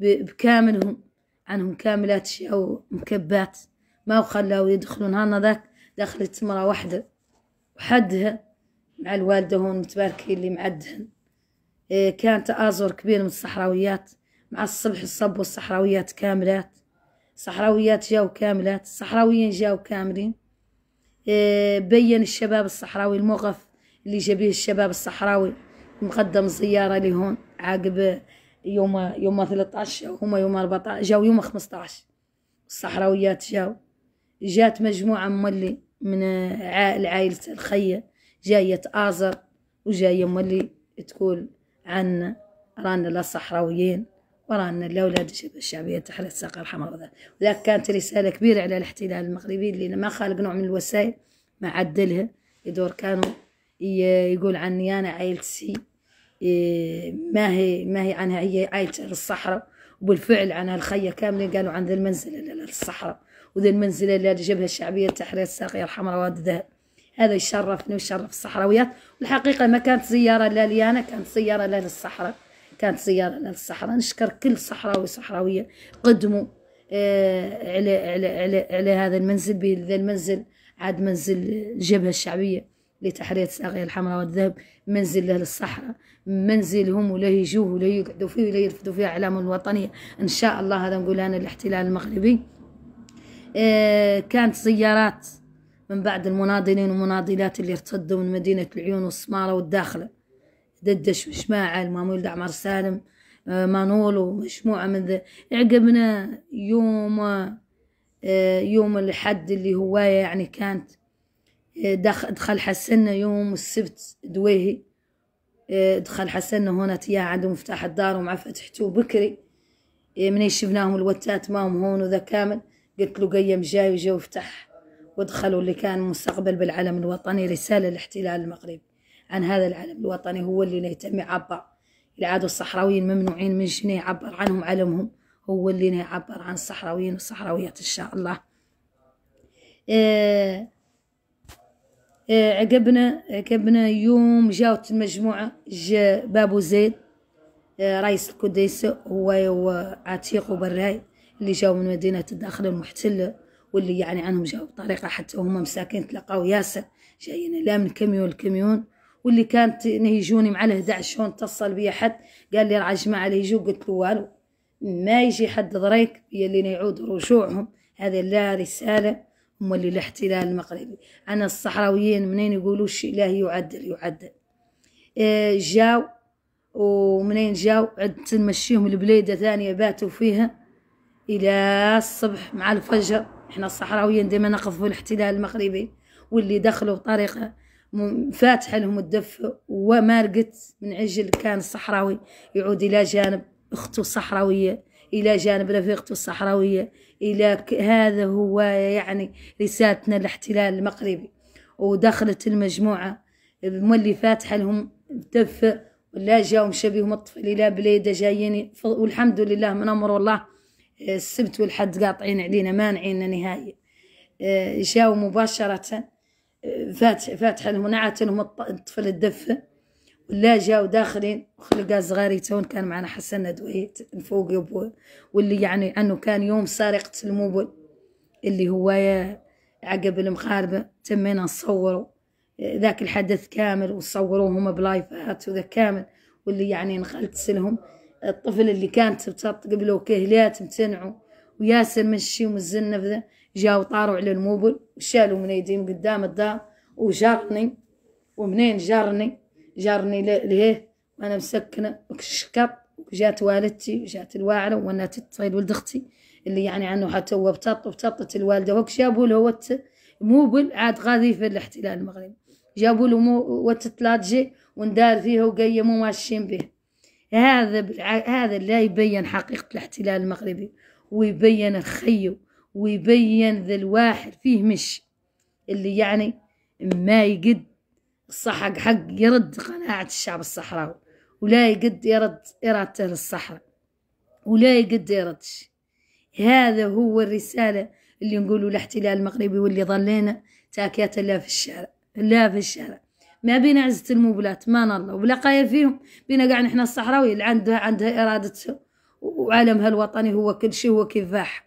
بكاملهم عنهم كاملات أو مكبات ما خلاو يدخلون هانا ذاك دخلت مرة واحدة وحدها مع الوالدة هون متباركين اللي معدهن. إيه كان تآزر كبير من الصحراويات مع الصبح الصب والصحراويات كاملات. صحراويات جاو كاملات الصحراويين جاو كاملين. إيه بين الشباب الصحراوي الموقف اللي جابيه الشباب الصحراوي مقدم زيارة لهون عقب يوم يوم 13 هما يوم 14 جاو يوم 15 الصحراويات جاو. جات مجموعة مولي من العائلة الخية جاية آزر وجاية مولي تقول عنا رانا للصحراويين ورانا لأولاد الشعبية تحرير الساقة رحمه الله وذاك كانت رسالة كبيرة على الاحتلال المغربي اللي ما خالق نوع من الوسائل ما عدلها. يدور كانوا يقول عني أنا عائلتي ما هي ما هي عنها هي عائلة الصحراء. وبالفعل عنها الخية كاملة قالوا عن ذا المنزل للصحراء وذا المنزل اللي جبهة الشعبية التحرير الساقية الحمراء واد الذهب. هذا يشرفني ويشرف الصحراويات. والحقيقة ما كانت زيارة لا لي أنا كانت زيارة لا للصحراء. كانت زيارة للصحراء. نشكر كل صحراوي صحراوية قدموا آه على على على على هذا المنزل بهذا المنزل عاد منزل الجبهة الشعبية لتحرير ساقية الحمراء والذهب. منزل له للصحراء. منزل هم ولا يجوه ولا يقعدوا فيه ولا يرفدوا فيه أعلامهم الوطنية إن شاء الله هذا نقول أنا الاحتلال المغربي. كانت زيارات من بعد المناضلين والمناضلات اللي ارتدوا من مدينة العيون والسمارة والداخلة. ددش وجماعة المامول دعمر سالم آه مانول ومجموعة من ذا. عقبنا يوم آه يوم الحد اللي هو يعني كانت دخل, حسنا يوم السبت دويهي. دخل حسنا هنا تيا عندهم مفتاح الدار ومع فتحته بكري من شفناهم الوتات ماهم هون وذا كامل. قلت له قيم جاي وجا وفتح ودخلوا اللي كان مستقبل بالعلم الوطني رسالة للاحتلال المغربي عن هذا العلم الوطني هو اللي يتم يعبر العادوا الصحراويين ممنوعين من شنو يعبر عنهم علمهم؟ هو اللي يعبر عن الصحراويين والصحراويات إن شاء الله. إيه عقبنا عقبنا يوم جاوت المجموعة جا بابو زيد رئيس الكديس هو وعتيق وبراي. اللي جاوا من مدينة الداخل المحتلة واللي يعني عنهم جاوا بطريقة حتى هم مساكين تلقاو ياسر جايين لا من كميون لكميون. واللي كانت يجوني مع ال 11 هون اتصل بي حد قال لي راه جماعة اللي يجوا قلت له والو. ما يجي حد ضريك اللي يعود رجوعهم. هذا لا رسالة هم اللي الاحتلال المغربي أنا الصحراويين منين يقولوا الشيء لا يعدل يعدل. إيه جاو ومنين جاو؟ عد نمشيهم البليدة ثانية باتوا فيها. إلى الصبح مع الفجر. إحنا الصحراويين ديما نقذفوا الاحتلال المغربي واللي دخلوا بطريقة فاتحة لهم الدف وما رقت من عجل كان الصحراوي يعود إلى جانب أخته الصحراوية إلى جانب رفيقته الصحراوية إلى هذا هو يعني رسالتنا الاحتلال المغربي. ودخلت المجموعة مولي فاتحة لهم دفة ولا جاهم شبيهم الطفل إلى بليدة جايين والحمد لله من أمر الله السبت والحد قاطعين علينا مانعين نهائيا جاوا مباشرة فاتح فاتحة لهم نعت لهم الطفل الدفة ولا جاو داخلين وخلقا صغاري تون كان معنا حسن ندوي فوق يبوه. واللي يعني عنه كان يوم سارقة الموبل اللي هو عقب المغاربة تمينا نصوروا ذاك الحدث كامل وصوروه هم بلايفات وذا كامل. واللي يعني نخلت لهم الطفل اللي كانت بتط قبله كهلات امتنعوا وياسر مشي ومزنا ذا جاو طاروا على الموبل وشالوا من ايديهم قدام الدار وجرني ومنين جرني جارني ليه وأنا مسكنة وكشكط وجات والدتي وجات الواعرة وأنا تتصيد ولد أختي اللي يعني عنه حتى هو بتط وبتطت الوالدة. وك جابوا له وت موبل عاد غادي في الاحتلال المغربي. جابوا له وت تلاجي وندار فيها وقيموا ماشيين به. هذا. هذا لا يبين حقيقة الاحتلال المغربي ويبين الخيو ويبين ذا الواحد فيه مش اللي يعني ما يقد الصحق حق يرد قناعة الشعب الصحراوي ولا يقد يرد إرادته للصحراء ولا يقد يردش هذا هو الرسالة اللي نقولوا الاحتلال المغربي واللي ظلينا تاكيات لا في الشارع لا في الشارع ما بينا عزة الموبلات ما الله. ولا فيهم بينا قاعد نحن الصحراوي اللي عندها عندها إرادته وعالمها الوطني هو كل شيء هو كفاح.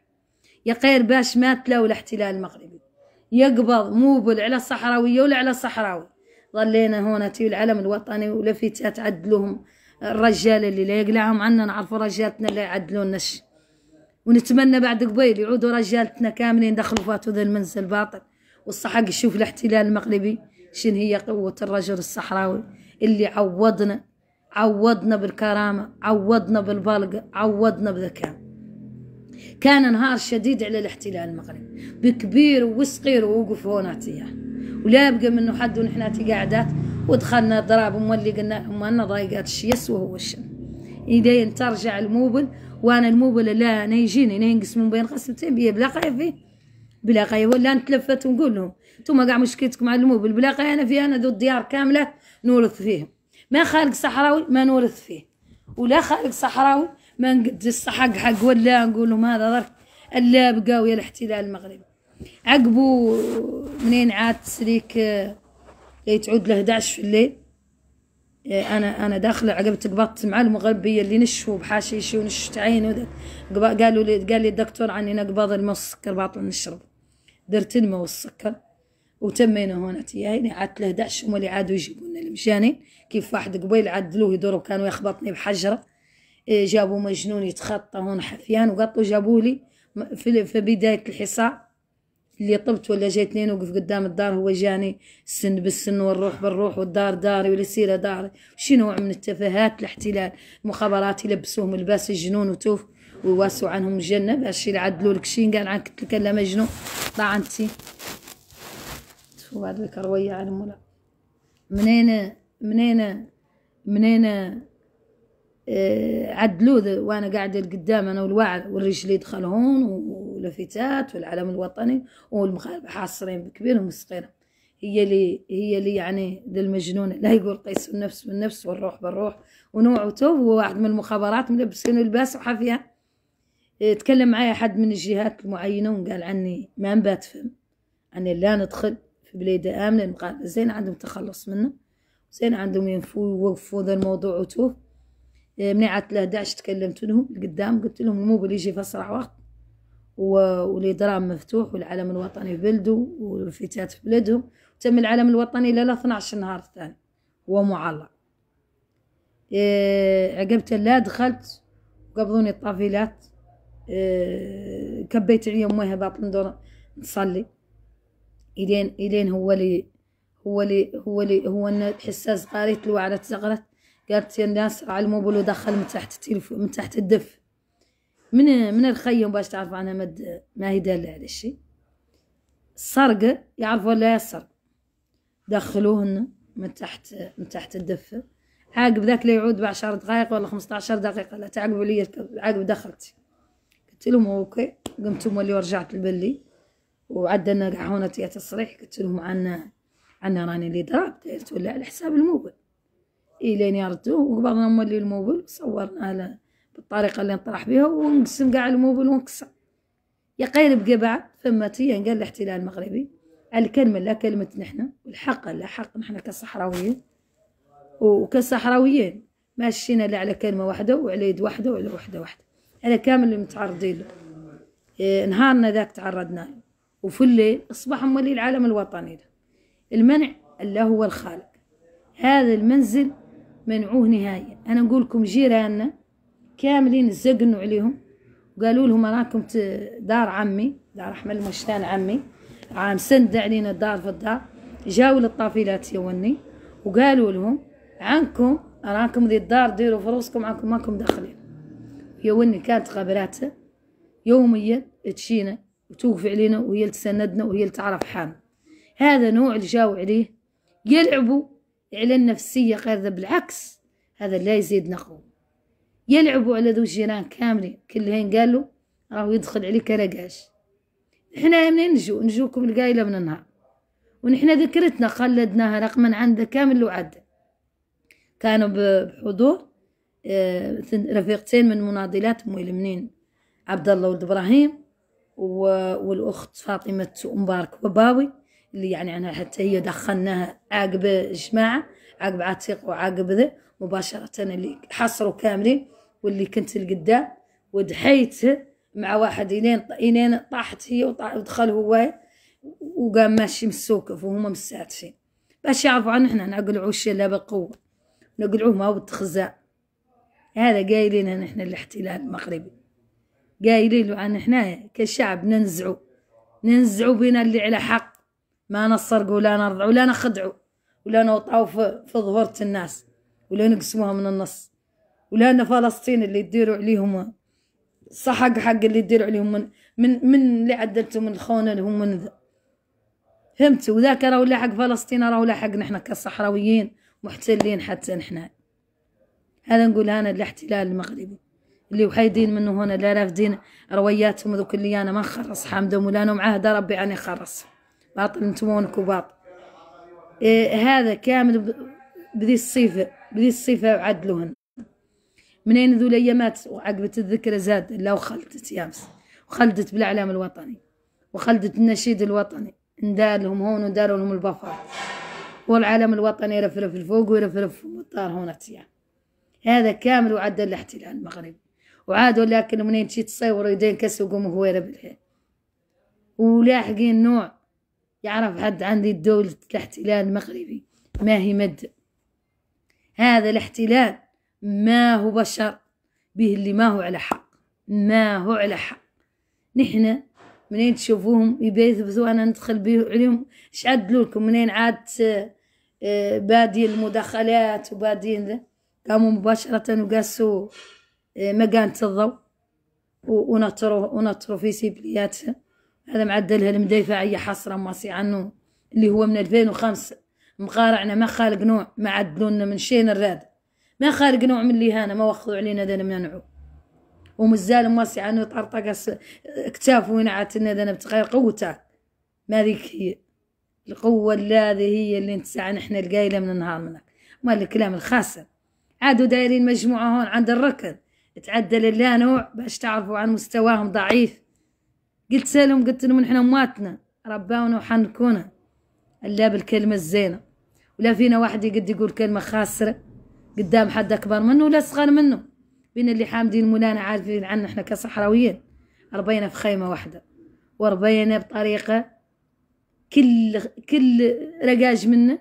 يا خير باش ما تلاو الاحتلال المغربي. يقبض موبل على الصحراوية ولا على الصحراوي. ظلينا هنا تي العلم الوطني ولفيت تعدلوهم الرجال اللي لا يقلعهم عنا نعرفوا رجالتنا اللي يعدلوناش ونتمنى بعد قبيل يعودوا رجالتنا كاملين دخلوا فاتوا ذا المنزل باطل. والصحق يشوف الاحتلال المغربي. شن هي قوة الرجل الصحراوي؟ اللي عوضنا عوضنا بالكرامة عوضنا بالبلقة عوضنا بذكاء كان نهار شديد على الاحتلال المغربي. بكبير وصغير ووقف هنا تياه ولا يبقى منه حد ونحن قاعدات. ودخلنا ضراب مولي قلنا لهم أنا ضايقات الشيس وهو الشن إلين ترجع الموبل. وأنا الموبل لا أنا يجيني أنا ينقسمون بين قسمتين بلا قاية فيه؟ بلا قاية ولا نتلفت ونقول لهم. أنتم قاع مشكلتكم مع الموبل بلا أنا في أنا ذو الديار كاملة نورث فيهم ما خالق صحراوي ما نورث فيه. ولا خالق صحراوي ما نقدس حق حق ولا نقول لهم هذا ضرك إلا بقاوي الاحتلال المغربي. عقبو منين عاد تسليك تعود له 11 في الليل. أنا أنا داخله عقبت قبضت مع المغربية اللي نشفوا بحاشيشي ونشفت عيني قالوا لي قال لي الدكتور عني نقبض الماء والسكر باطل نشرب. درت الماء والسكر وتمينا هنا تياهي عاد 11 هم اللي عادوا يجيبوا لنا المجانين. كيف واحد قبيل عدلوه يدوروا كانوا يخبطني بحجرة. إيه، جابوا مجنون يتخطى هون حفيان وقطوا جابوا لي في بداية الحصار اللي طبت ولا جاي اثنين وقف قدام الدار هو جاني السن بالسن والروح بالروح والدار داري والسيره داري. شي نوع من التفاهات الاحتلال؟ المخابرات يلبسوهم لباس الجنون وتوف ويواسوا عنهم الجنة باش يعدلوا لك شي. قال عنك لا مجنون. طلع انتي شوف بعد لك روية على مولا منين منين منين آه عدلوا وأنا قاعدة قدام أنا والوعد والرجل يدخل هون واللفتات والعلم الوطني والمخالفة حاصرين بكبيرهم وصغيرهم هي اللي هي اللي يعني ذا المجنون. لا يقول قيس النفس بالنفس والروح بالروح ونوع وتوب. هو واحد من المخابرات ملبسين لباس وحافية. تكلم معي أحد من الجهات المعينة وقال عني ما نبات فهم عني لا ندخل. في بلاد آمنة زين عندهم تخلص منه زين عندهم ينفوا يوقفوا ذا الموضوع وتوف من عاد 11 تكلمت لهم قدام قلت لهم الموبل يجي في أسرع وقت. والإدرام مفتوح والعلم الوطني في بلده والفتات في بلدهم تم العلم الوطني إلى 12 نهار الثاني هو معلق. إيه عقبت لا دخلت وقبضوني الطافلات إيه كبيت عليهم مويه باطل ندور نصلي. إلين إلين هو اللي هو اللي هو اللي هو إن حساس قاريت الوعدة زغرت قالت يا الناس على الموبل ودخل من تحت التليفون من تحت الدف. من من الخيم باش تعرف عنها مد ما هي دالة على الشيء. السرقة يعرفوا لا السرق. دخلوهن من تحت من تحت الدفة عاقب ذاك لا يعود بعشر دقائق ولا خمسة عشر دقيقة. لا تعقبوا لي عاقب دخلت. قلت لهم أوكي. قمت مولي ورجعت البلي. وعدنا قاع هنا تصريح. قلت لهم عنا عنا راني اللي ضربت تولى على حساب الموبل. إلين يردوه وقبضنا مولي الموبل. وصورنا له بالطريقة اللي نطرح بها ونقسم قاع الموبل ونكسر يا قيل بقى بعد. فما تيان قال الاحتلال المغربي الكلمة لا كلمة نحن. والحق لا حق. نحن كصحراويين. وكصحراويين ماشيين لا على كلمة واحدة وعلى يد واحدة وعلى وحدة واحدة. على كامل اللي متعرضين له. إيه نهارنا ذاك تعرضنا له. وفي الليل أصبح مولي العالم الوطني له المنع الله هو الخالق. هذا المنزل منعوه نهائيا. أنا نقول لكم جيراننا كاملين زقنوا عليهم. وقالوا لهم راكم دار عمي دار أحمد المشتان عمي. عام سند علينا الدار في الدار. جاوا للطافلات يوني. وقالوا لهم عنكم راكم ذي الدار ديروا فلوسكم عنكم ماكم داخلين. يوني كانت خبراته يوميا تشينا وتوقف علينا وهي اللي تسندنا وهي اللي تعرف حالنا. هذا نوع اللي جاوا عليه يلعبوا على النفسية غير بالعكس هذا لا يزيد نقوه يلعبوا على ذو الجيران كاملين كلهن قالوا راهو يدخل عليك رقاش إحنا منين نجو؟ نجوكم القايلة من النهار. ونحن ذكرتنا خلدناها رقما عند كامل وعد كانوا بحضور آه، رفيقتين من مناضلات منين عبد الله ولد إبراهيم والأخت فاطمة مبارك وباوي اللي يعني عنها حتى هي دخلناها عقب جماعة عقب عتيق وعقب ذا مباشرة اللي حصروا كاملين واللي كنت القدام ودحيت مع واحد إلين إلين طاحت هي ودخل هو وقام ماشي مسوكف وهم مساتشين باش يعرفوا عن إحنا نقلعوا الشلة بالقوة نقلعوه ما بالتخزاء هذا قايلين نحن الاحتلال المغربي. قايلين له عن إحنا كشعب ننزعوا ننزعوا بنا اللي على حق. ما نسرقوا ولا نرضعوا ولا نخدعوا ولا نوطعوا في, ظهورة الناس. ولا نقسموها من النص. ولا أن فلسطين اللي يديروا عليهم صح حق اللي يديروا عليهم من من من اللي عدلتوا من الخونة اللي هم من ذا. فهمت وذاك راهو لا حق فلسطين راهو لا حق نحنا كصحراويين محتلين حتى نحنا هذا نقول أنا الاحتلال المغربي. اللي وحيدين منه هنا لا رافدين روياتهم ذوك اللي أنا ما نخرص حامدهم ولا أنا معاهد ربي أني خرص. باطل انتمونك وباطل إيه هذا كامل بذي الصفة بذي الصفة عدلوهن منين ذو الأيامات؟ وعقبة الذكرى زاد إلا وخلدت يامس وخلدت بالأعلام الوطني وخلدت النشيد الوطني. ندار لهم هون وداروا لهم البفر. والعالم الوطني يرفرف الفوق ويرفرف الطار هون تيام هذا كامل وعدل الاحتلال المغربي وعادوا لكن منين تشي تصور يدين كسوا قوموا هويرة بالحين ولاحقين نوع يعرف حد عندي دولة الاحتلال المغربي. ما هي مد. هذا الاحتلال ما هو بشر. به اللي ما هو على حق. ما هو على حق. نحن منين تشوفوهم يبي يثبتوا أنا ندخل بيه عليهم؟ عدلوا لكم؟ منين عاد آه، بادي المداخلات وبادين ذا؟ قاموا مباشرة وقاسوا مكانة الضوء ونطروا ونطروا في سيبلياتها هذا معدلها المدافعية حصرا ماسي عنه اللي هو من 2005 مقارعنا ما خالق نوع ما عدلونا من شين الراد. ما خالق نوع من اللي هانا ما وخذوا علينا ذا منعوا ومازال ماسي عنه طرطق كتاف لنا ذا بتغير قوتك ما ذيك هي القوة هذه هي اللي نتسع نحن القايلة من النهار منك. ما الكلام الخاصة عادوا دايرين مجموعة هون عند الركن تعدل اللا نوع باش تعرفوا عن مستواهم ضعيف. قلت سالهم قلت لهم نحن أمواتنا رباونا وحنكونا. ألا بالكلمة الزينة. ولا فينا واحد يقد يقول كلمة خاسرة قدام حد أكبر منه ولا أصغر منه. بين اللي حامدين مولانا عارفين عنا إحنا كصحراويين. ربينا في خيمة واحدة. وربينا بطريقة كل كل رقاج منه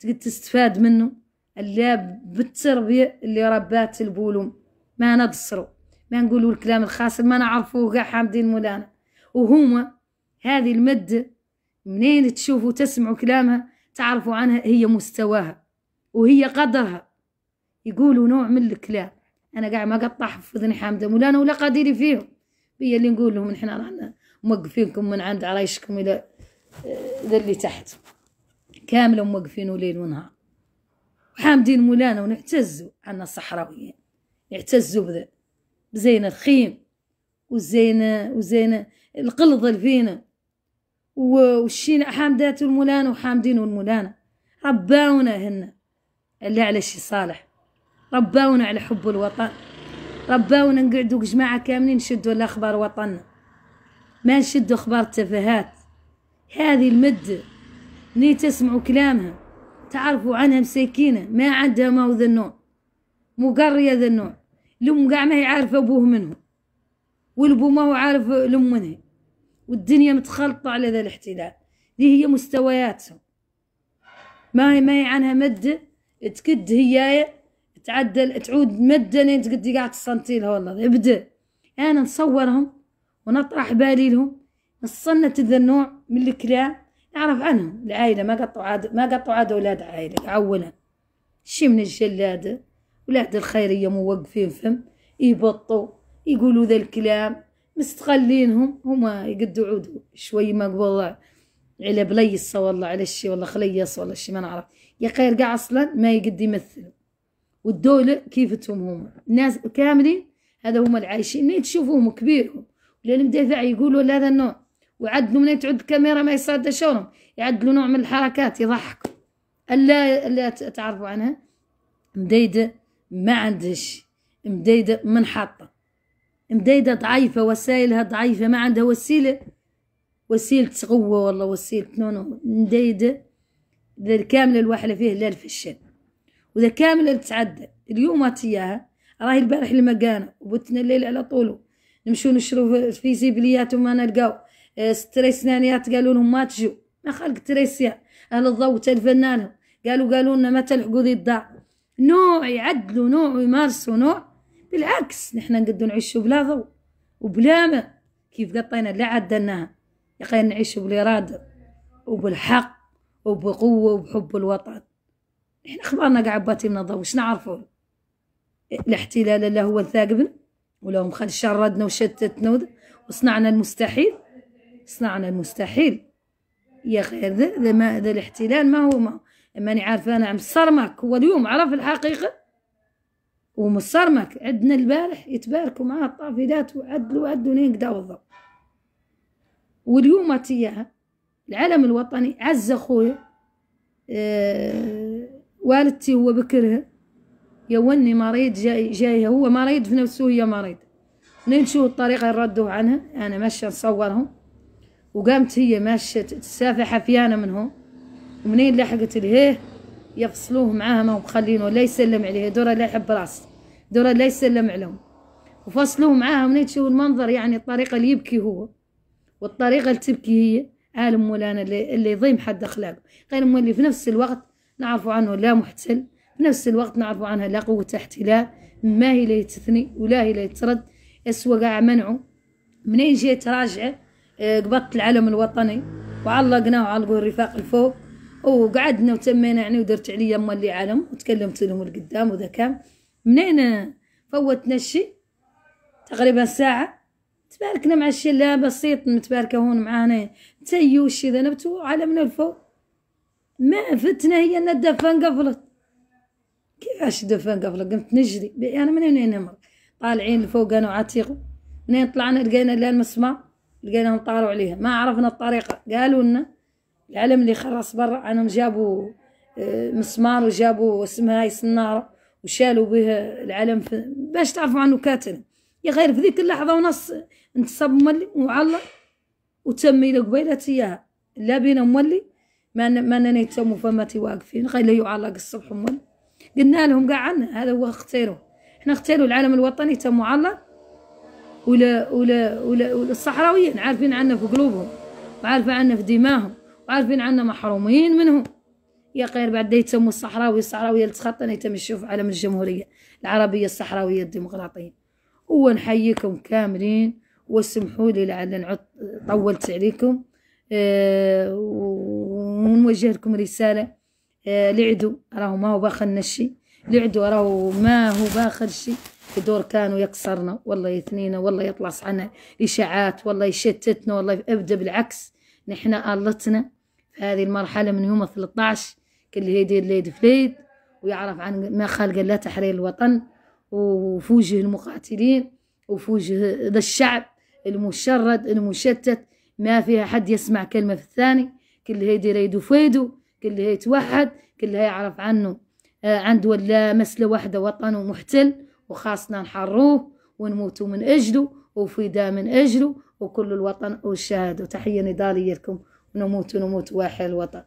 تقدر تستفاد منه. اللي بالتربية اللي ربات البولوم. ما نقصروا ما نقولوا الكلام الخاص ما نعرفوه قاع حامدين مولانا. وهما هذه المدة منين تشوفوا تسمعوا كلامها تعرفوا عنها هي مستواها وهي قدرها. يقولوا نوع من الكلام. أنا قاعد ما قطع في اذني حامدة مولانا ولا قادري فيهم. هي اللي نقول لهم إحنا رانا موقفينكم من عند عرايشكم إلى ذا اللي تحت. كامله موقفين ليل ونهار. وحامدين مولانا ونعتزوا عنا الصحراويين. يعتزوا بذا. بزين الخيم وزين وزين القلظ اللي فينا والشين حامدات المولانا وحامدين المولانا رباونا هن اللي على شي صالح. رباونا على حب الوطن. رباونا نقعدوا جماعة كاملين نشدوا الأخبار وطننا. ما نشدوا أخبار التفاهات. هذه المدة ني تسمعوا كلامها تعرفوا عنها مساكينة ما عندها ما النوع مقرية ذا النوع. الأم قاع ما هي عارفة أبوه منه والأبو ما هو عارف الأم منه. والدنيا متخلطة على ذا الاحتلال. دي هي مستوياتهم. ما هي ما هي عنها مدة تكد هي تعدل تعود مدة لين تقد قاعد تصنتي لها والله. ابدأ. أنا نصورهم ونطرح بالي لهم نصنت ذا النوع من الكلام. نعرف عنهم العائلة ما قطعوا عاد ما قطعوا عاد أولاد عائلة. أولا شي من الجلادة ولاد الخيرية موقفين فم يبطوا يقولوا ذا الكلام. مستغلينهم هما يقدوا عودوا شوي مقبول على بليصة والله على الشي والله خليص والله الشي ما نعرف. يا خير قاع أصلا ما يقد يمثل. والدولة كيفتهم هم الناس كاملين هذا هم العايشين. نيت تشوفوهم كبيرهم. لأن مدافع يقولوا هذا النوع. وعدلوا من تعد الكاميرا ما يصاد شلون؟ يعدلوا نوع من الحركات يضحكوا. ألا ألا تعرفوا عنها؟ مديدة. ما عندهش مديدة منحطة مديدة ضعيفة وسائلها ضعيفة ما عندها وسيلة. وسيلة قوة والله وسيلة نونو مديدة كاملة الواحدة فيه لا الفشل وإذا كامل تتعدى. اليوم إياها. راهي البارح المكانة وبتنا الليل على طوله نمشو نشرو في زيبليات وما نلقاو. آه، ستريسنانيات قالوا لهم ما تجوا ما خلق تريسيا. أهل الضوء تلفنا لهم قالوا قالوا لنا ما تلحقوا ذي الدار نوع يعدلوا نوع ويمارسوا نوع بالعكس نحن نقدر نعيشوا بلا ضوء وبلا ما كيف قطينا لا عدلناها؟ يا نعيشوا بالإرادة وبالحق وبقوة وبحب الوطن. إحنا أخبارنا قاعد باتي من الضوء وش نعرفوا الاحتلال اللي هو الثاقبنا ولو خل شردنا وشتتنا وصنعنا المستحيل. صنعنا المستحيل. يا خير ذا, ما ذا الاحتلال ما هو ما ماني عارفه أنا عم صرمك هو اليوم عرف الحقيقة ومصرمك. عندنا البارح يتباركوا معاه الطافلات وعدلوا وعدلوا نين قدا واليوم اتياها العلم الوطني عز أخويا آه والدتي هو بكرها. يوني مريض جاي جاي هو مريض في نفسه هي مريض نشوف الطريقة يردوا عنها. أنا ماشية نصورهم. وقامت هي ماشية تسافح حفيانة منهم. ومنين لحقت الهيه يفصلوه معاها ما مخلينه لا يسلم عليه. دورة لا يحب راس دورة لا يسلم عليهم. وفصلوه معاها منين تشوف المنظر؟ يعني الطريقة اللي يبكي هو والطريقة اللي تبكي هي عالم مولانا اللي, اللي يضيم حد أخلاقه. غير مولي في نفس الوقت نعرف عنه لا محتل في نفس الوقت نعرف عنها لا قوة احتلال ما هي لا تثني ولا هي لا ترد. اسوى قاع منعه. منين جيت راجعة؟ آه، قبضت العلم الوطني وعلقناه وعلقوا الرفاق الفوق. وقعدنا وتمينا يعني ودرت عليا مولي علم وتكلمت لهم القدام وذا كان منين فوتنا الشي تقريبا ساعة. تباركنا مع الشي لا بسيط متباركة هون معانا. تيو الشي ذنبتو علمنا الفوق. ما فتنا هي إن الدفة انقفلت كيفاش الدفة انقفلت قمت نجري. أنا من وين نمر طالعين لفوق أنا وعتيق. منين طلعنا؟ لقينا لها المسمار لقيناهم طاروا عليها. ما عرفنا الطريقة. قالوا لنا العلم اللي خرص برا عنهم جابوا آه، مسمار وجابوا اسمها هاي سنارة وشالوا بها العلم باش تعرفوا عنه كاتل. يا غير في ذيك اللحظة ونص انتصب مولي وعلق وتم إلى إياها لا بينا مولي ما ما نيتم فماتي واقفين. غير يعلق الصبح مولي. قلنا لهم قاع عنا هذا هو اختيروا إحنا اختيروا العلم الوطني تم معلق ولا ولا ولا, ولا الصحراويين عارفين عنا في قلوبهم وعارفين عنا في دماهم وعارفين عنا محرومين منهم. يا غير بعد يتم الصحراوي الصحراوية اللي تخطى يتم يشوف علم الجمهورية العربية الصحراوية الديمقراطية. ونحييكم كاملين واسمحوا لي لعل طولت عليكم. أه ونوجه لكم رسالة. أه لعدوا راهو ما هو باخل نشي. لعدوا راهو ما هو باخل شي. دور كانوا يكسرنا والله يثنينا والله يطلص عنا إشاعات والله يشتتنا والله أبدا بالعكس. نحن آلتنا في هذه المرحلة من يوم 13 كل هيدي الليد فليد ويعرف عن ما خلق لا تحرير الوطن وفي وجه المقاتلين وفي وجه ذا الشعب المشرد المشتت ما فيها حد يسمع كلمة في الثاني كل هيدي ريدو فيدو كل هي توحد كل يعرف عنه آه عنده ولا مسلة واحدة وطن محتل وخاصنا نحروه ونموتوا من أجله وفدا من أجله وكل الوطن والشهادة. وتحية نضالية لكم. namuutu namuutu waa xeel wada